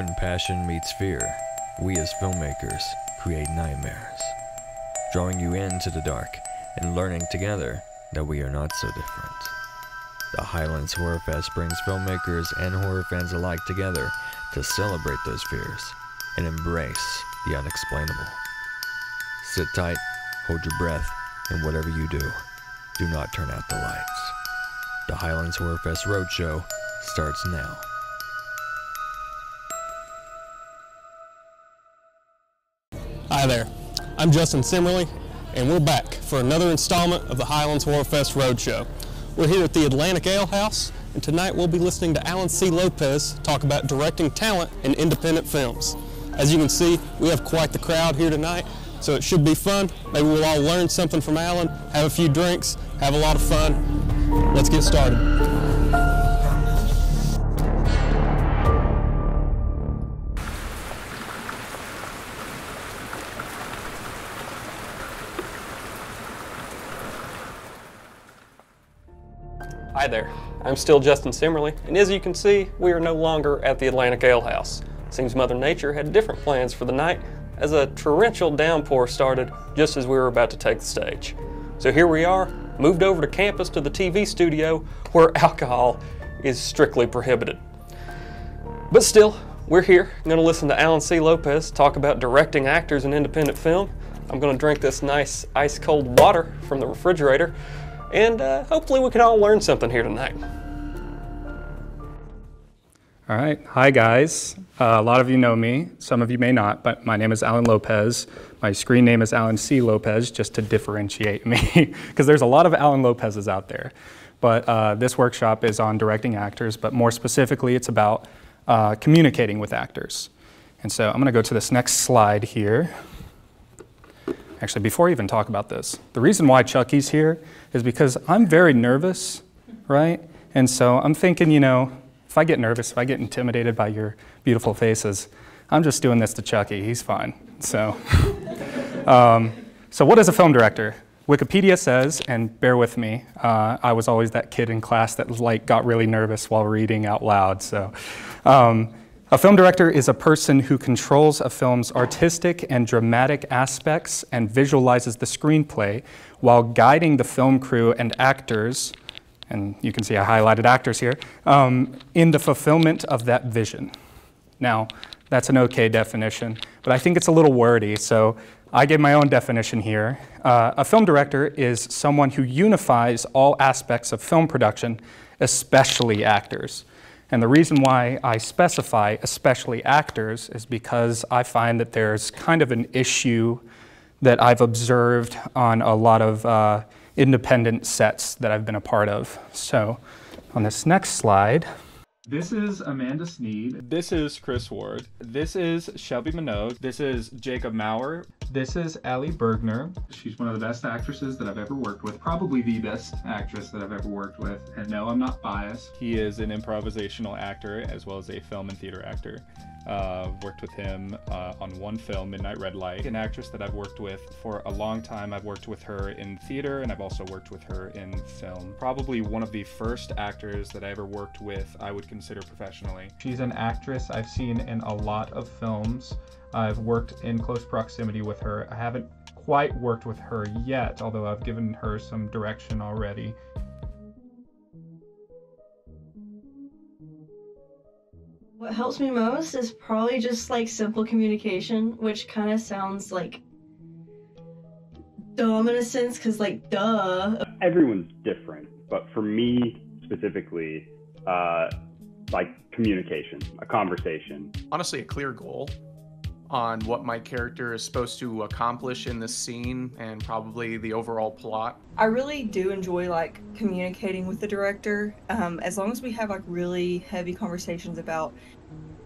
When passion meets fear, we as filmmakers create nightmares, drawing you into the dark and learning together that we are not so different. The Highlands Horrorfest brings filmmakers and horror fans alike together to celebrate those fears and embrace the unexplainable. Sit tight, hold your breath, and whatever you do, do not turn out the lights. The Highlands Horrorfest Roadshow starts now. Hi there, I'm Justin Simerly, and we're back for another installment of the Highlands Horrorfest Roadshow. We're here at the Atlantic Ale House, and tonight we'll be listening to Allen C. Lopez talk about directing talent in independent films. As you can see, we have quite the crowd here tonight, so it should be fun. Maybe we'll all learn something from Allen, have a few drinks, have a lot of fun. Let's get started. Hi there, I'm still Justin Simerly, and as you can see, we are no longer at the Atlantic Ale House. Seems Mother Nature had different plans for the night as a torrential downpour started just as we were about to take the stage. So here we are, moved over to campus to the TV studio where alcohol is strictly prohibited. But still, we're here. I'm going to listen to Allen C. Lopez talk about directing actors in independent film. I'm going to drink this nice ice cold water from the refrigerator, and uh, hopefully we can all learn something here tonight. All right. Hi, guys. Uh, a lot of you know me. Some of you may not, but my name is Allen Lopez. My screen name is Allen C. Lopez, just to differentiate me, because there's a lot of Alan Lopez's out there. But uh, this workshop is on directing actors, but more specifically, it's about uh, communicating with actors. And so I'm going to go to this next slide here. Actually, before I even talk about this, the reason why Chucky's here is because I'm very nervous, right? And so I'm thinking, you know, if I get nervous, if I get intimidated by your beautiful faces, I'm just doing this to Chucky. He's fine. So, um, so what is a film director? Wikipedia says, and bear with me, uh, I was always that kid in class that like got really nervous while reading out loud. So, um, a film director is a person who controls a film's artistic and dramatic aspects and visualizes the screenplay while guiding the film crew and actors, and you can see I highlighted actors here, um, in the fulfillment of that vision. Now, that's an okay definition, but I think it's a little wordy, so I gave my own definition here. Uh, a film director is someone who unifies all aspects of film production, especially actors. And the reason why I specify especially actors is because I find that there's kind of an issue that I've observed on a lot of uh, independent sets that I've been a part of. So on this next slide, this is Amanda Sneed. This is Chris Ward. This is Shelby Minogue. This is Jacob Maurer. This is Allie Bergner. She's one of the best actresses that I've ever worked with, probably the best actress that I've ever worked with. And no, I'm not biased. He is an improvisational actor as well as a film and theater actor. Uh, worked with him uh, on one film, Midnight Red Light, an actress that I've worked with for a long time. I've worked with her in theater and I've also worked with her in film. Probably one of the first actors that I ever worked with, I would consider professionally. She's an actress I've seen in a lot of films. I've worked in close proximity with her. I haven't quite worked with her yet, although I've given her some direction already. What helps me most is probably just like simple communication, which kind of sounds like dumb in a sense, because like, duh. Everyone's different, but for me specifically, uh, like communication, a conversation. Honestly, a clear goal on what my character is supposed to accomplish in this scene and probably the overall plot. I really do enjoy like communicating with the director. Um, as long as we have like really heavy conversations about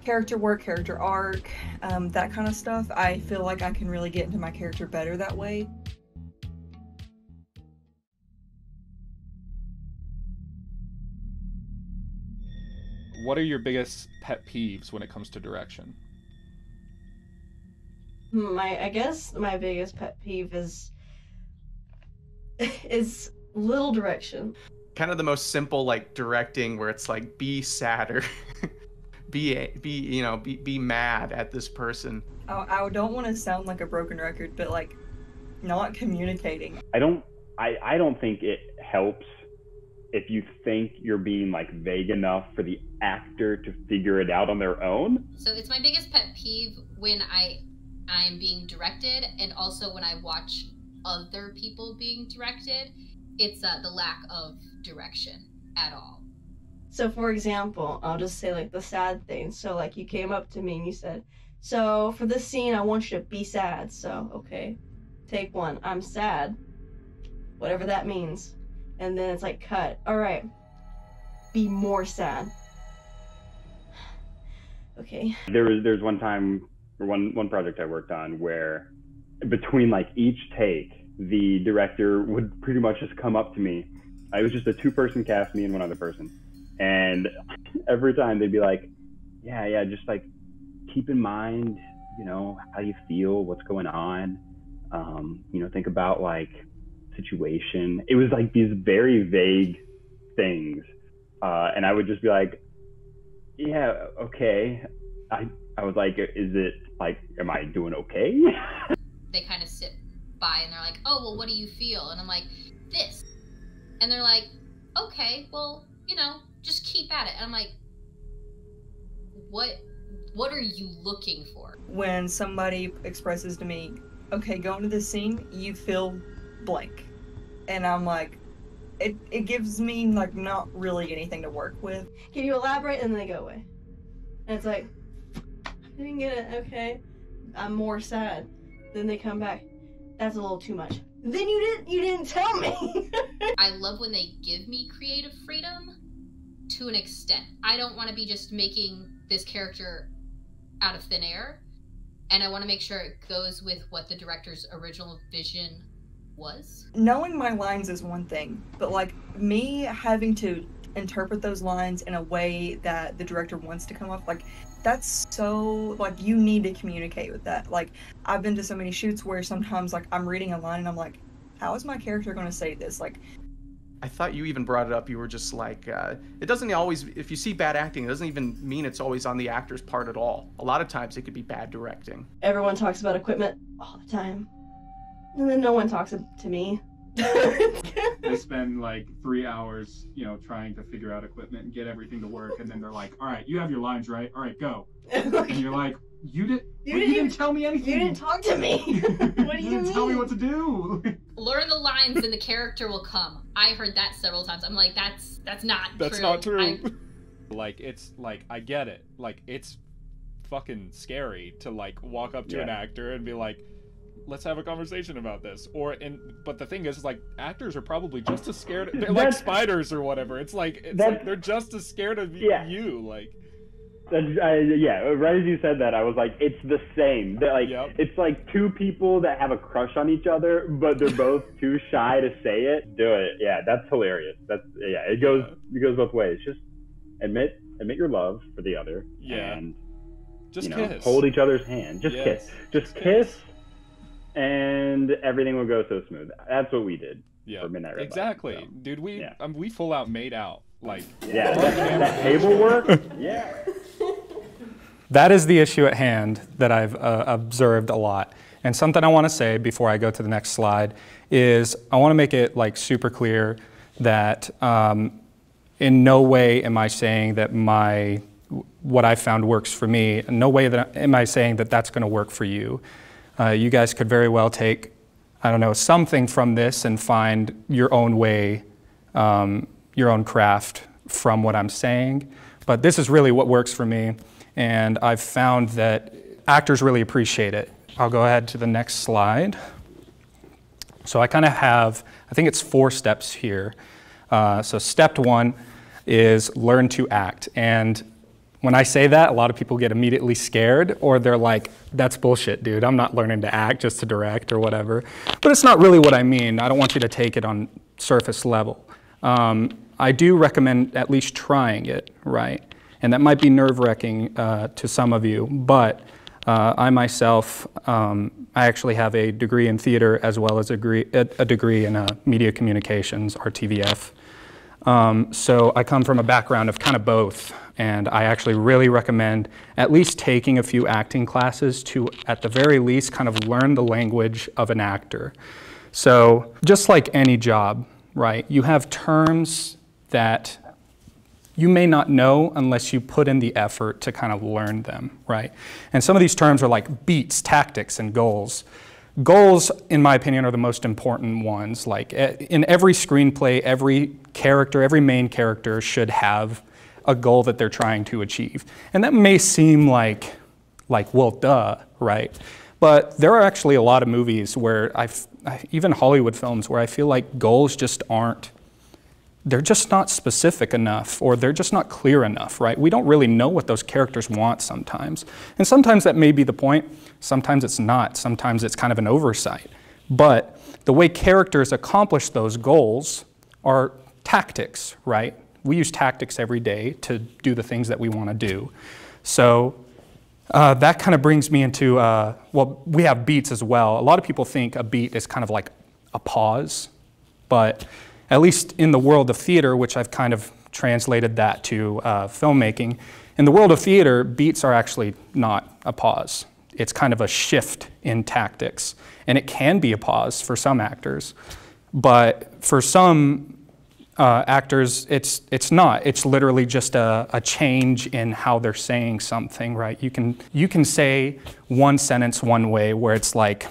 character work, character arc, um, that kind of stuff, I feel like I can really get into my character better that way. What are your biggest pet peeves when it comes to direction? My, I guess my biggest pet peeve is is little direction. Kind of the most simple like directing where it's like be sadder, be be you know be be mad at this person. I, I don't want to sound like a broken record, but like not communicating. I don't I, I don't think it helps if you think you're being like vague enough for the actor to figure it out on their own. So it's my biggest pet peeve when I I am being directed and also when I watch other people being directed, it's uh, the lack of direction at all. So, for example, I'll just say like the sad thing. So, like, you came up to me and you said, So, for this scene, I want you to be sad. So, okay, take one. I'm sad. Whatever that means. And then it's like, cut. All right. Be more sad. Okay. There was there's one time or one one project I worked on where between like each take, the director would pretty much just come up to me. I was just a two person cast, me and one other person. And every time they'd be like, Yeah, yeah, just like keep in mind, you know, how you feel, what's going on. Um, you know, think about like situation. It was like these very vague things. Uh, and I would just be like, Yeah, okay. I I was like, is it like, am I doing okay? they kind of sit by and they're like, oh, well, what do you feel? And I'm like, this. And they're like, okay, well, you know, just keep at it. And I'm like, what? What are you looking for? When somebody expresses to me, okay, go into this scene, you feel blank. And I'm like, it, it gives me like not really anything to work with. Can you elaborate? And then they go away. And it's like, I didn't get it. Okay, I'm more sad. Then they come back. That's a little too much. Then you didn't. You didn't tell me. I love when they give me creative freedom to an extent. I don't want to be just making this character out of thin air, and I want to make sure it goes with what the director's original vision was. Knowing my lines is one thing, but like me having to interpret those lines in a way that the director wants to come off like that's so like you need to communicate with that like i've been to so many shoots where sometimes like i'm reading a line and i'm like how is my character going to say this like I thought you even brought it up. You were just like, uh, it doesn't always, if you see bad acting, it doesn't even mean it's always on the actor's part at all. A lot of times it could be bad directing. Everyone talks about equipment all the time. And then no one talks to me. they spend like three hours, you know, trying to figure out equipment and get everything to work, and then they're like, "All right, you have your lines right. All right, go." and you're like, "You did. You, didn't, you didn't tell me anything. You didn't talk to me. what do you, you didn't mean? tell me what to do." Learn the lines, and the character will come. I heard that several times. I'm like, "That's that's not that's true. not true." I... like it's like I get it. Like it's fucking scary to like walk up to Yeah. an actor and be like let's have a conversation about this or and but the thing is like actors are probably just as scared they're like spiders or whatever it's like it's like they're just as scared of Yeah. you like I, yeah, right as you said that, I was like, it's the same. They're like, Yep. it's like two people that have a crush on each other, but they're both too shy to say it. Do it. Yeah, that's hilarious. That's yeah, it goes it goes both ways. Just admit admit your love for the other. Yeah. And just you know, kiss hold each other's hand. Just Yes. kiss. Just kiss, and everything will go so smooth. That's what we did. yeah for Midnight Red Light, exactly so, dude we yeah. um, we full out made out like Yeah, on that, that table work. Yeah. That is the issue at hand that I've uh, observed a lot. And something I want to say before I go to the next slide is I want to make it like super clear that um, in no way am I saying that my what I found works for me. In no way that am I saying that that's going to work for you. Uh, you guys could very well take I don't know something from this and find your own way, um, your own craft from what I'm saying. But this is really what works for me, and I've found that actors really appreciate it. I'll go ahead to the next slide. So I kind of have, I think it's four steps here. Uh, so step one is learn to act. And when I say that, a lot of people get immediately scared or they're like, that's bullshit, dude. I'm not learning to act just to direct or whatever. But it's not really what I mean. I don't want you to take it on surface level. Um, I do recommend at least trying it, right? And that might be nerve wracking uh, to some of you, but uh, I myself, um, I actually have a degree in theater as well as a degree, a, degree in uh, media communications, RTVF. Um, so I come from a background of kind of both. And I actually really recommend at least taking a few acting classes to, at the very least, kind of learn the language of an actor. So, just like any job, right, you have terms that you may not know unless you put in the effort to kind of learn them, right? And some of these terms are like beats, tactics, and goals. Goals, in my opinion, are the most important ones. Like eh, in every screenplay, every character, every main character should have a goal that they're trying to achieve. And that may seem like, like well, duh, right? But there are actually a lot of movies where I've, even Hollywood films, where I feel like goals just aren't they're just not specific enough or they're just not clear enough, right? We don't really know what those characters want sometimes. And sometimes that may be the point, sometimes it's not, sometimes it's kind of an oversight. But the way characters accomplish those goals are tactics, right? We use tactics every day to do the things that we want to do. So uh, that kind of brings me into, uh, well, we have beats as well. A lot of people think a beat is kind of like a pause, but at least in the world of theater, which I've kind of translated that to uh, filmmaking, in the world of theater, beats are actually not a pause. It's kind of a shift in tactics. And it can be a pause for some actors. But for some uh, actors, it's, it's not. It's literally just a, a change in how they're saying something, right? You can, you can say one sentence one way where it's like,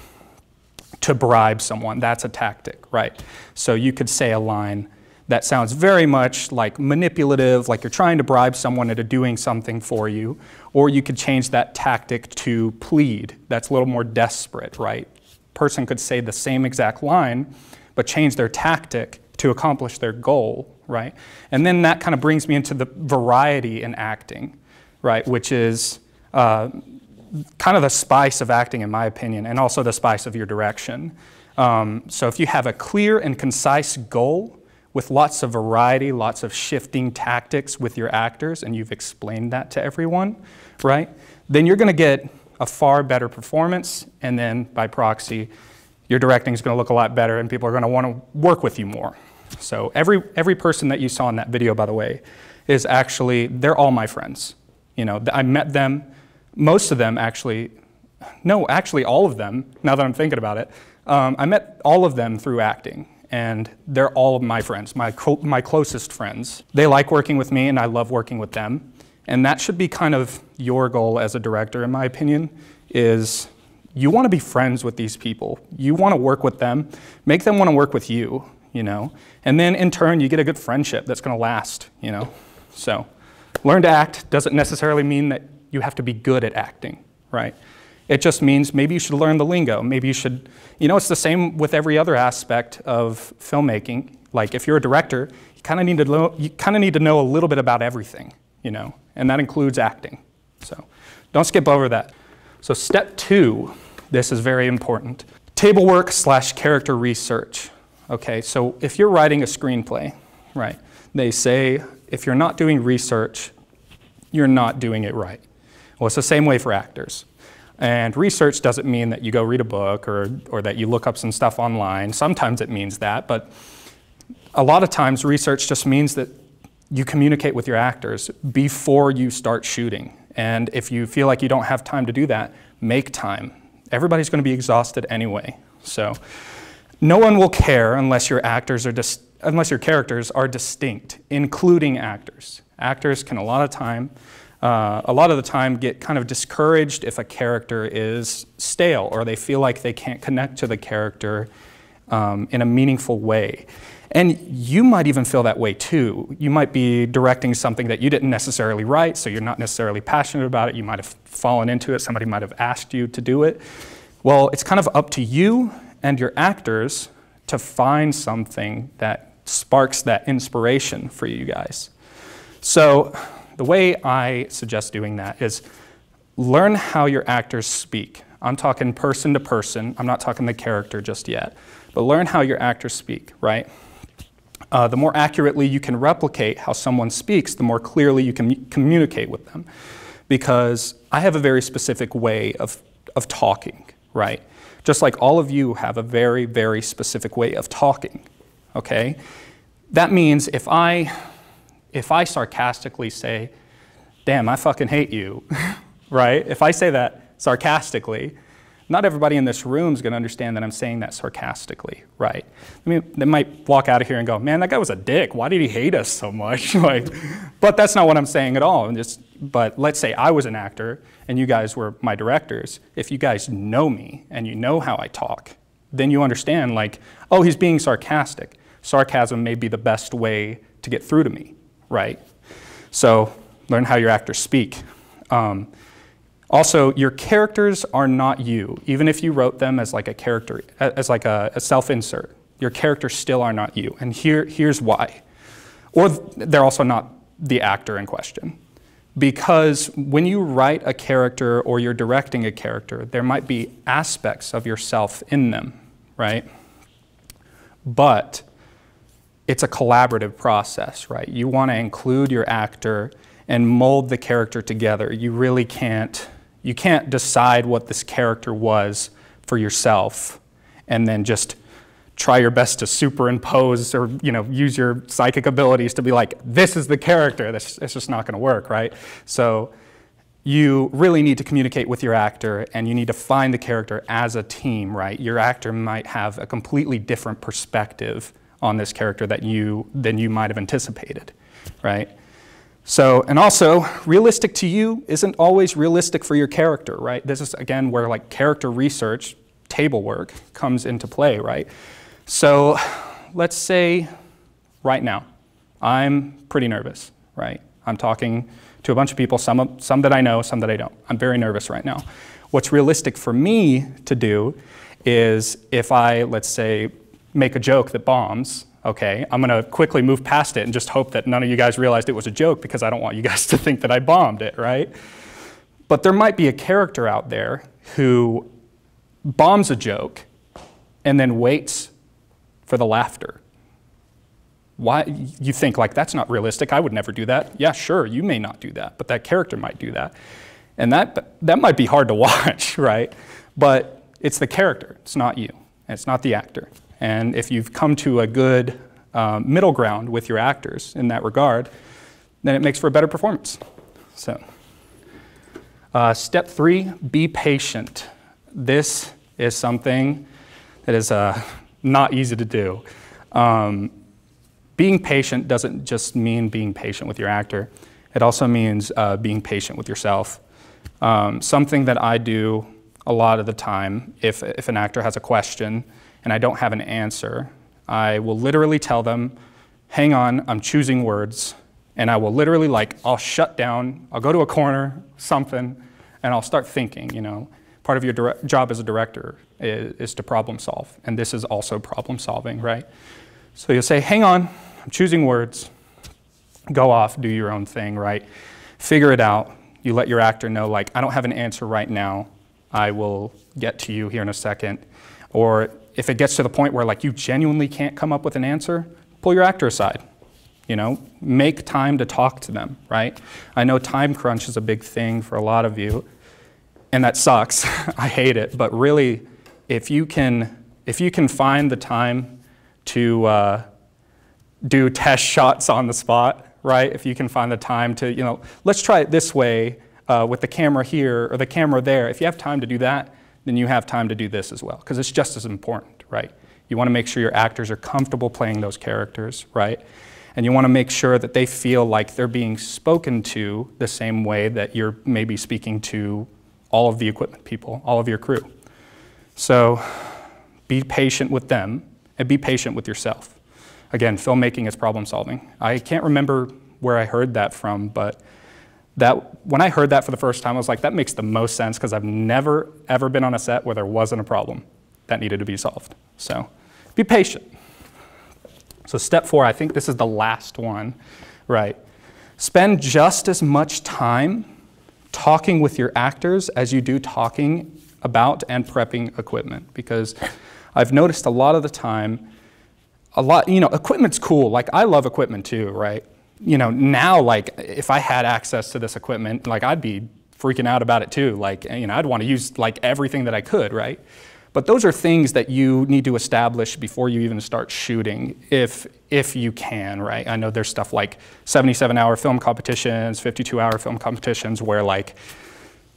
to bribe someone. That's a tactic, right? So you could say a line that sounds very much like manipulative, like you're trying to bribe someone into doing something for you. Or you could change that tactic to plead. That's a little more desperate, right? Person could say the same exact line, but change their tactic to accomplish their goal, right? And then that kind of brings me into the variety in acting, right? Which is uh, kind of the spice of acting, in my opinion, and also the spice of your direction. Um, so if you have a clear and concise goal with lots of variety, lots of shifting tactics with your actors, and you've explained that to everyone, right? Then you're going to get a far better performance, and then by proxy, your directing is going to look a lot better, and people are going to want to work with you more. So every every person that you saw in that video, by the way, is actually they're all my friends. You know, I met them most of them actually, no, actually all of them, now that I'm thinking about it, um, I met all of them through acting. And they're all of my friends, my, my closest friends. They like working with me, and I love working with them. And that should be kind of your goal as a director, in my opinion, is you want to be friends with these people. You want to work with them, make them want to work with you, you know. And then in turn, you get a good friendship that's going to last, you know. So, learn to act doesn't necessarily mean that you have to be good at acting, right? It just means maybe you should learn the lingo. Maybe you should, you know, it's the same with every other aspect of filmmaking. Like if you're a director, you kind of need to know, you kind of need to know a little bit about everything, you know, and that includes acting. So don't skip over that. So step two, this is very important. Table work slash character research. Okay, so if you're writing a screenplay, right, they say if you're not doing research, you're not doing it right. Well, it's the same way for actors. And research doesn't mean that you go read a book or, or that you look up some stuff online. Sometimes it means that, but a lot of times research just means that you communicate with your actors before you start shooting. And if you feel like you don't have time to do that, make time. Everybody's going to be exhausted anyway. So no one will care unless your actors are unless your characters are distinct, including actors. Actors can a lot of time uh, a lot of the time get kind of discouraged if a character is stale or they feel like they can't connect to the character um, in a meaningful way. And you might even feel that way too. You might be directing something that you didn't necessarily write, so you're not necessarily passionate about it. You might have fallen into it, somebody might have asked you to do it. Well, it's kind of up to you and your actors to find something that sparks that inspiration for you guys. So, the way I suggest doing that is learn how your actors speak. I'm talking person to person. I'm not talking the character just yet. But learn how your actors speak, right? Uh, the more accurately you can replicate how someone speaks, the more clearly you can communicate with them. Because I have a very specific way of, of talking, right? Just like all of you have a very, very specific way of talking, okay? That means if I if I sarcastically say, damn, I fucking hate you, right? If I say that sarcastically, not everybody in this room is going to understand that I'm saying that sarcastically, right? I mean, they might walk out of here and go, "Man, that guy was a dick. Why did he hate us so much?" like, but that's not what I'm saying at all. Just, but let's say I was an actor and you guys were my directors. If you guys know me and you know how I talk, then you understand, like, oh, he's being sarcastic. Sarcasm may be the best way to get through to me, right? So learn how your actors speak. Um, also, your characters are not you. Even if you wrote them as like a character, as like a, a self-insert, your characters still are not you. And here, here's why. Or they're also not the actor in question. Because when you write a character or you're directing a character, there might be aspects of yourself in them, right? But it's a collaborative process, right? You want to include your actor and mold the character together. You really can't you can't decide what this character was for yourself and then just try your best to superimpose or you know use your psychic abilities to be like this is the character. That's it's just not going to work right? So you really need to communicate with your actor and you need to find the character as a team right? Your actor might have a completely different perspective on this character that you than you might have anticipated right so, and also, realistic to you isn't always realistic for your character, right? This is, again, where like character research, table work comes into play, right? So, let's say right now, I'm pretty nervous, right? I'm talking to a bunch of people, some, some that I know, some that I don't. I'm very nervous right now. What's realistic for me to do is if I, let's say, make a joke that bombs, okay, I'm going to quickly move past it and just hope that none of you guys realized it was a joke because I don't want you guys to think that I bombed it, right? But there might be a character out there who bombs a joke and then waits for the laughter. Why you think like that's not realistic? I would never do that. Yeah, sure, you may not do that, but that character might do that. And that that might be hard to watch, right? But it's the character, it's not you. It's not the actor. And if you've come to a good uh, middle ground with your actors in that regard, then it makes for a better performance. So, uh, step three be patient. This is something that is uh, not easy to do. Um, being patient doesn't just mean being patient with your actor, it also means uh, being patient with yourself. Um, something that I do a lot of the time, if, if an actor has a question, and I don't have an answer, I will literally tell them, hang on, I'm choosing words. And I will literally, like, I'll shut down, I'll go to a corner, something, and I'll start thinking, you know. Part of your job as a director is, is to problem solve. And this is also problem solving, right? So you'll say, hang on, I'm choosing words. Go off, do your own thing, right? Figure it out. You let your actor know, like, I don't have an answer right now. I will get to you here in a second. Or if it gets to the point where like you genuinely can't come up with an answer, pull your actor aside. You know, make time to talk to them, right? I know time crunch is a big thing for a lot of you, and that sucks. I hate it. But really, if you can, if you can find the time to uh, do test shots on the spot, right? If you can find the time to, you know, let's try it this way uh, with the camera here or the camera there. If you have time to do that, then you have time to do this as well, because it's just as important, right? You want to make sure your actors are comfortable playing those characters, right? And you want to make sure that they feel like they're being spoken to the same way that you're maybe speaking to all of the equipment people, all of your crew. So be patient with them and be patient with yourself. Again, filmmaking is problem solving. I can't remember where I heard that from, but that when I heard that for the first time, I was like, that makes the most sense because I've never, ever been on a set where there wasn't a problem that needed to be solved. So be patient. So, step four, I think this is the last one, right? Spend just as much time talking with your actors as you do talking about and prepping equipment because I've noticed a lot of the time, a lot, you know, equipment's cool. Like, I love equipment too, right? You know, now, like, if I had access to this equipment, like, I'd be freaking out about it too. Like, you know, I'd want to use, like, everything that I could, right? But those are things that you need to establish before you even start shooting, if, if you can, right? I know there's stuff like 77 hour film competitions, 52 hour film competitions where like,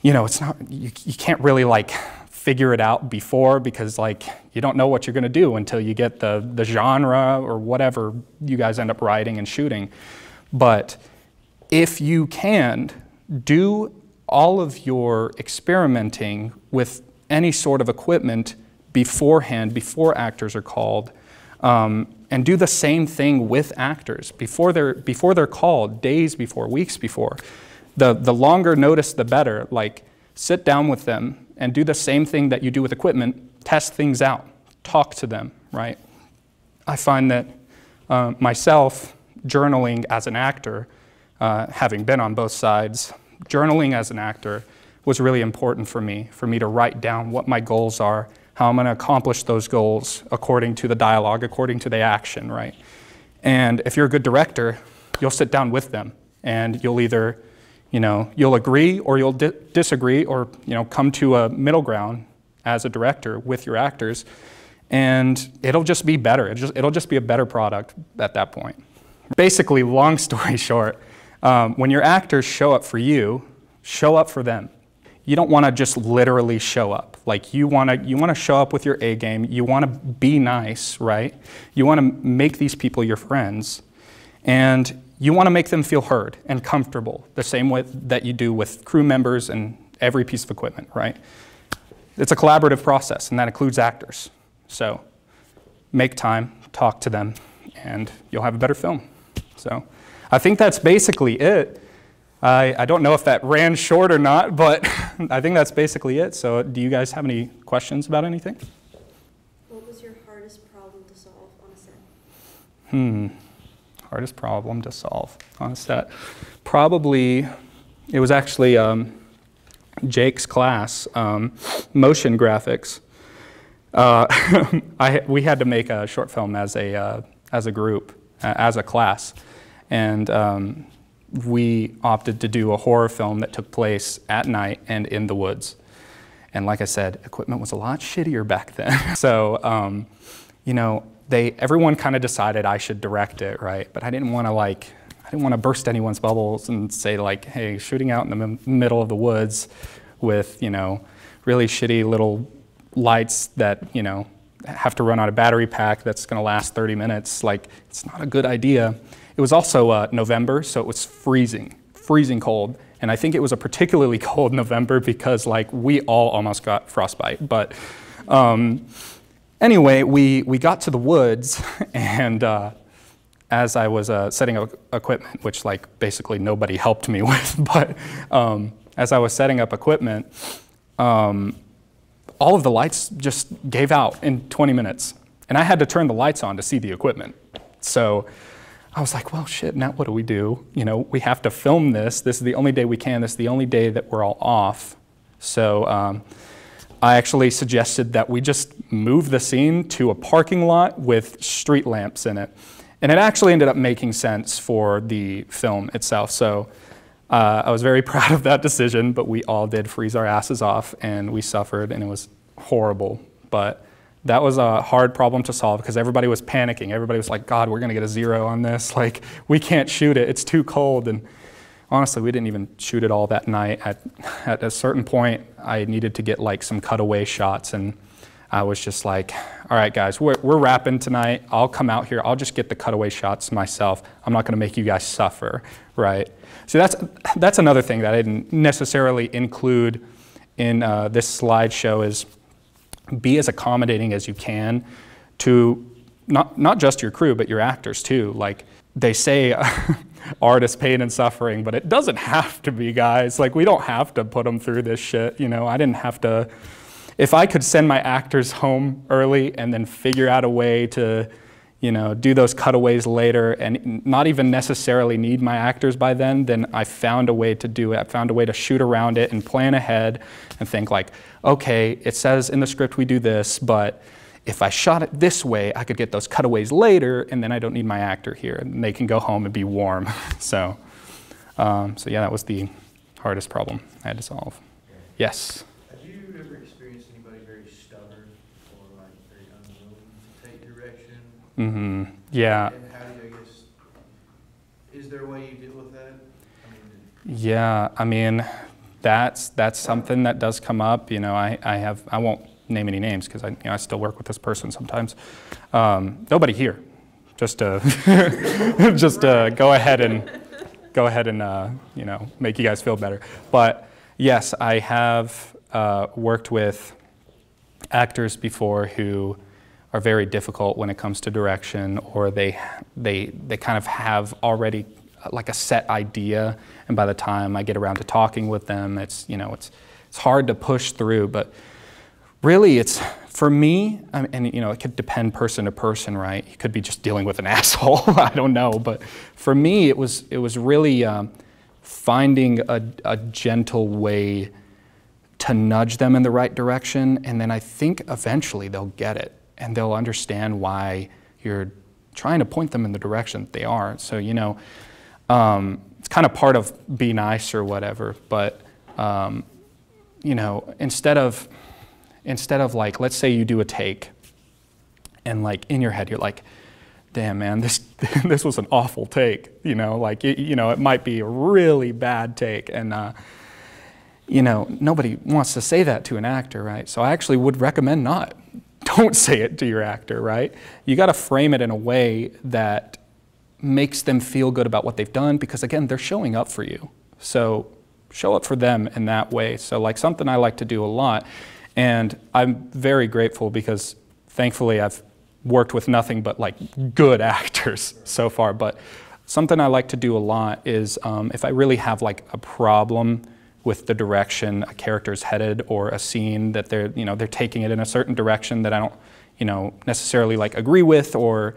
you know, it's not, you, you can't really like figure it out before because like you don't know what you're gonna do until you get the, the genre or whatever you guys end up writing and shooting. But if you can, do all of your experimenting with any sort of equipment beforehand, before actors are called, um, and do the same thing with actors before they're, before they're called, days before, weeks before. The, the longer notice, the better. Like, sit down with them and do the same thing that you do with equipment, test things out, talk to them, right? I find that uh, myself, journaling as an actor, uh, having been on both sides, journaling as an actor was really important for me, for me to write down what my goals are, how I'm going to accomplish those goals according to the dialogue, according to the action, right? And if you're a good director, you'll sit down with them and you'll either, you know, you'll agree or you'll di disagree or, you know, come to a middle ground as a director with your actors and it'll just be better. It'll just, it'll just be a better product at that point. Basically, long story short, um, when your actors show up for you, show up for them you don't want to just literally show up. Like you want to you want to show up with your A game. You want to be nice, right? You want to make these people your friends, and you want to make them feel heard and comfortable, the same way that you do with crew members and every piece of equipment, right? It's a collaborative process, and that includes actors. So make time, talk to them, and you'll have a better film. So I think that's basically it. I, I don't know if that ran short or not, but I think that's basically it. So, do you guys have any questions about anything? What was your hardest problem to solve on a set? Hmm, hardest problem to solve on a set. Probably, it was actually um, Jake's class, um, motion graphics. Uh, I, we had to make a short film as a, uh, as a group, uh, as a class. And um, we opted to do a horror film that took place at night and in the woods. And like I said, equipment was a lot shittier back then. so, um, you know, they everyone kind of decided I should direct it, right? But I didn't want to like I didn't want to burst anyone's bubbles and say like, hey, shooting out in the middle of the woods with you know really shitty little lights that you know have to run on a battery pack that's going to last 30 minutes. Like, it's not a good idea. It was also uh, November, so it was freezing, freezing cold. And I think it was a particularly cold November because like we all almost got frostbite. But um, anyway, we, we got to the woods and uh, as I was uh, setting up equipment, which like basically nobody helped me with, but um, as I was setting up equipment, um, all of the lights just gave out in 20 minutes. And I had to turn the lights on to see the equipment. So I was like, well, shit, now what do we do? You know, we have to film this. This is the only day we can. This is the only day that we're all off. So um, I actually suggested that we just move the scene to a parking lot with street lamps in it. And it actually ended up making sense for the film itself. So uh, I was very proud of that decision, but we all did freeze our asses off and we suffered and it was horrible. But that was a hard problem to solve because everybody was panicking. Everybody was like, God, we're going to get a zero on this. Like, we can't shoot it. It's too cold. And honestly, we didn't even shoot it all that night. At, at a certain point, I needed to get like some cutaway shots. And I was just like, all right, guys, we're, we're wrapping tonight. I'll come out here. I'll just get the cutaway shots myself. I'm not going to make you guys suffer, right? So that's, that's another thing that I didn't necessarily include in uh, this slideshow is be as accommodating as you can to not, not just your crew, but your actors too. Like they say, art is pain and suffering, but it doesn't have to be, guys. Like we don't have to put them through this shit. You know, I didn't have to. If I could send my actors home early and then figure out a way to, you know, do those cutaways later and not even necessarily need my actors by then, then I found a way to do it. I found a way to shoot around it and plan ahead and think like, okay, it says in the script we do this, but if I shot it this way, I could get those cutaways later, and then I don't need my actor here, and they can go home and be warm. so, um, so yeah, that was the hardest problem I had to solve. Yes. Have you ever experienced anybody very stubborn Mm-hmm. Yeah. And how do you, I guess, is there a way you deal with that? I mean, Yeah, I mean, that's that's something that does come up. You know, I, I have I won't name any names because I you know, I still work with this person sometimes. Um, nobody here, just to just to go ahead and go ahead and uh, you know make you guys feel better. But yes, I have uh, worked with actors before who are very difficult when it comes to direction, or they they they kind of have already uh, like a set idea, and by the time I get around to talking with them, it's you know it's it's hard to push through. But really, it's for me, and you know it could depend person to person, right? You could be just dealing with an asshole, I don't know. But for me, it was it was really um, finding a, a gentle way to nudge them in the right direction, and then I think eventually they'll get it and they'll understand why you're trying to point them in the direction that they are. So, you know, um, it's kind of part of be nice or whatever, but, um, you know, instead of, instead of like, let's say you do a take and like in your head, you're like, damn man, this, this was an awful take, you know, like, you, know, it might be a really bad take. And, uh, you know, nobody wants to say that to an actor, right? So I actually would recommend not. Don't say it to your actor, right? You got to frame it in a way that makes them feel good about what they've done because, again, they're showing up for you. So show up for them in that way. So, like, something I like to do a lot, and I'm very grateful because thankfully I've worked with nothing but like good actors so far. But something I like to do a lot is um, if I really have like a problem with the direction a character's headed or a scene that they're you know they're taking it in a certain direction that I don't you know necessarily like agree with or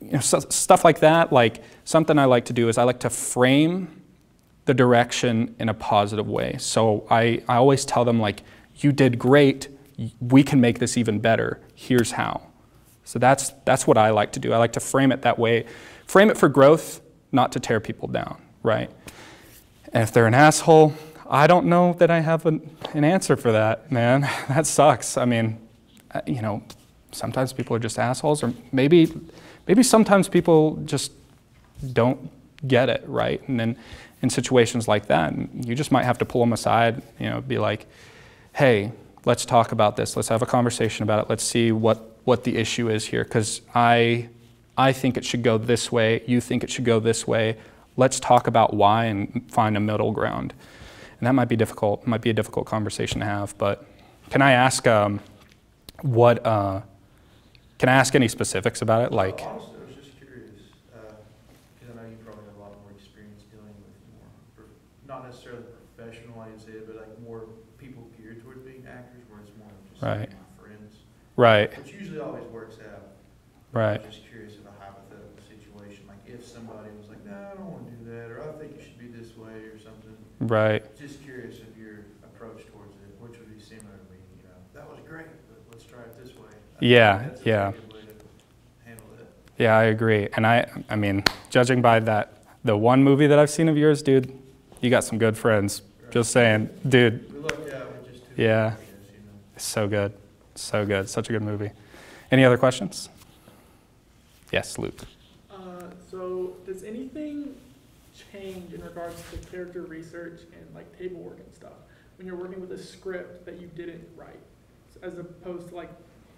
you know, so, stuff like that. Like something I like to do is I like to frame the direction in a positive way. So I, I always tell them like you did great. We can make this even better. Here's how. So that's that's what I like to do. I like to frame it that way. Frame it for growth not to tear people down right? And if they're an asshole I don't know that I have an, an answer for that, man. That sucks. I mean, uh, you know, sometimes people are just assholes, or maybe, maybe sometimes people just don't get it right. And then in situations like that, you just might have to pull them aside, you know, be like, hey, let's talk about this. Let's have a conversation about it. Let's see what, what the issue is here. Because I, I think it should go this way. You think it should go this way. Let's talk about why and find a middle ground and that might be difficult. Might be a difficult conversation to have. But can I ask um, what? Uh, can I ask any specifics about it? Like, honestly, I was just curious because uh, I know you probably have a lot more experience dealing with more, not necessarily professional, I'd say, but like more people geared toward being actors, where it's more just right. like my friends, right? Which usually always works out. Right. I'm just curious of a hypothetical situation, like if somebody was like, "No, nah, I don't want to do that," or "I think it should be this way," or something. Right. Just curious of your approach towards it, which would be similar to me. You know, that was great, but let's try it this way. I yeah, yeah. Yeah, I agree. And I, I mean, judging by that, the one movie that I've seen of yours, dude, you got some good friends. Right. Just saying, dude. We lucked out just yeah. Guess, you know. So good. So good. Such a good movie. Any other questions? Yes, Luke. Uh, so, does anything change in regards to character research and like table work and stuff when you're working with a script that you didn't write, as opposed to like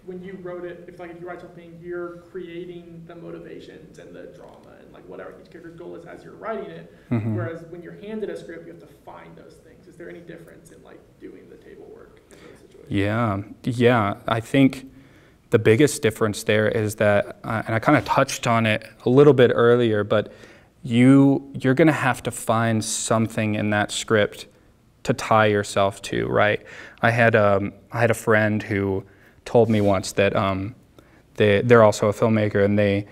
when you wrote it, if like if you write something, you're creating the motivations and the drama and like whatever each character's goal is as you're writing it. Mhm. Whereas when you're handed a script, you have to find those things. Is there any difference in like doing the table work in those situations? Yeah, yeah. I think the biggest difference there is that, uh, and I kind of touched on it a little bit earlier, but you you're going to have to find something in that script to tie yourself to, right? I had um, I had a friend who told me once that um, they they're also a filmmaker and they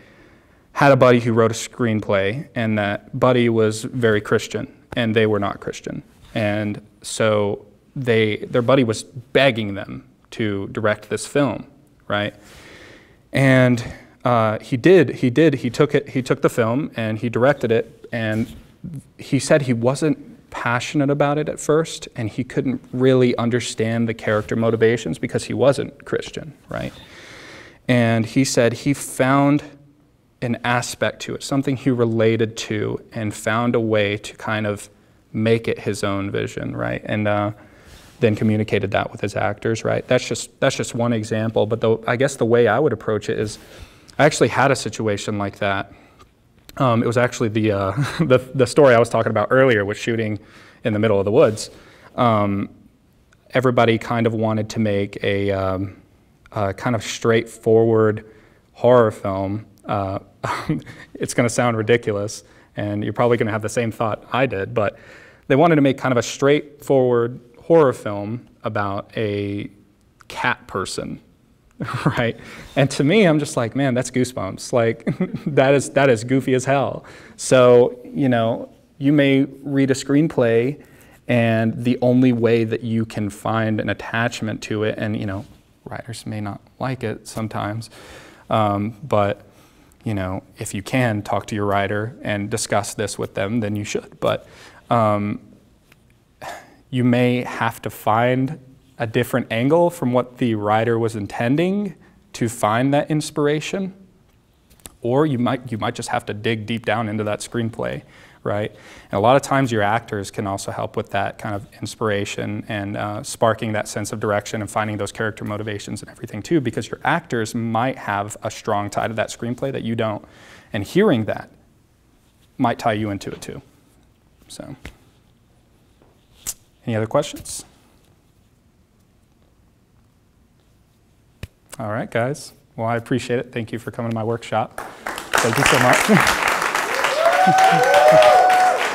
had a buddy who wrote a screenplay and that buddy was very Christian and they were not Christian and so they their buddy was begging them to direct this film, right? And uh, he did. He did. He took it. He took the film and he directed it. And he said he wasn't passionate about it at first, and he couldn't really understand the character motivations because he wasn't Christian, right? and he said he found an aspect to it, something he related to, and found a way to kind of make it his own vision, right? And uh, then communicated that with his actors, right? That's just that's just one example. But the, I guess the way I would approach it is, I actually had a situation like that. Um, it was actually the, uh, the the story I was talking about earlier with shooting in the middle of the woods. Um, everybody kind of wanted to make a, um, a kind of straightforward horror film. Uh, it's going to sound ridiculous, and you're probably going to have the same thought I did, but they wanted to make kind of a straightforward horror film about a cat person, right? And to me, I'm just like, man, that's goosebumps. Like, that is that is goofy as hell. So, you know, you may read a screenplay, and the only way that you can find an attachment to it, and you know, writers may not like it sometimes, um, but you know, if you can talk to your writer and discuss this with them, then you should. But um, you may have to find a different angle from what the writer was intending to find that inspiration, or you might you might just have to dig deep down into that screenplay, right? And a lot of times your actors can also help with that kind of inspiration and uh, sparking that sense of direction and finding those character motivations and everything too, because your actors might have a strong tie to that screenplay that you don't, and hearing that might tie you into it too. So. Any other questions? All right, guys. Well, I appreciate it. Thank you for coming to my workshop. Thank you so much.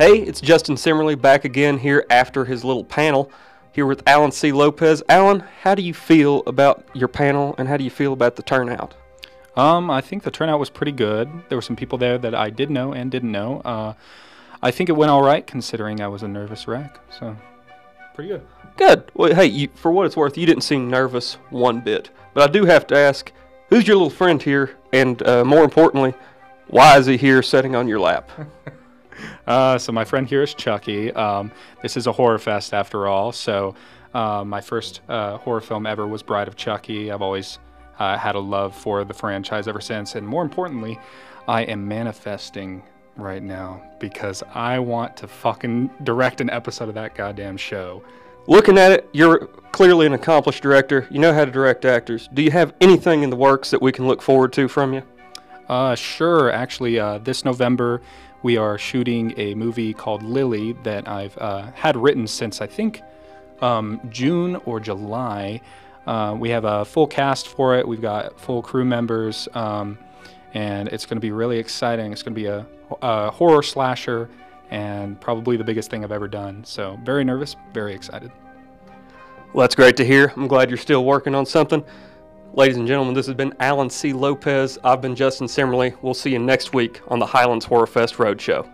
Hey, it's Justin Simerly back again here after his little panel here with Allen C. Lopez. Allen, how do you feel about your panel and how do you feel about the turnout? Um, I think the turnout was pretty good. There were some people there that I did know and didn't know. Uh, I think it went all right considering I was a nervous wreck. So, pretty good. Good. Well, hey, you, for what it's worth, you didn't seem nervous one bit. But I do have to ask, who's your little friend here? And uh, more importantly, why is he here sitting on your lap? Uh, so my friend here is Chucky. Um, this is a horror fest after all. So uh, my first uh, horror film ever was Bride of Chucky. I've always uh, had a love for the franchise ever since. And more importantly, I am manifesting right now because I want to fucking direct an episode of that goddamn show. Looking at it, you're clearly an accomplished director. You know how to direct actors. Do you have anything in the works that we can look forward to from you? Uh, sure. Actually, uh, this November we are shooting a movie called Lily that I've uh, had written since I think um, June or July. Uh, we have a full cast for it. We've got full crew members, um, and it's going to be really exciting. It's going to be a, a, horror slasher, and probably the biggest thing I've ever done. So very nervous, very excited. Well, that's great to hear. I'm glad you're still working on something. Ladies and gentlemen, this has been Allen C. Lopez. I've been Justin Simerly. We'll see you next week on the Highlands Horrorfest Roadshow.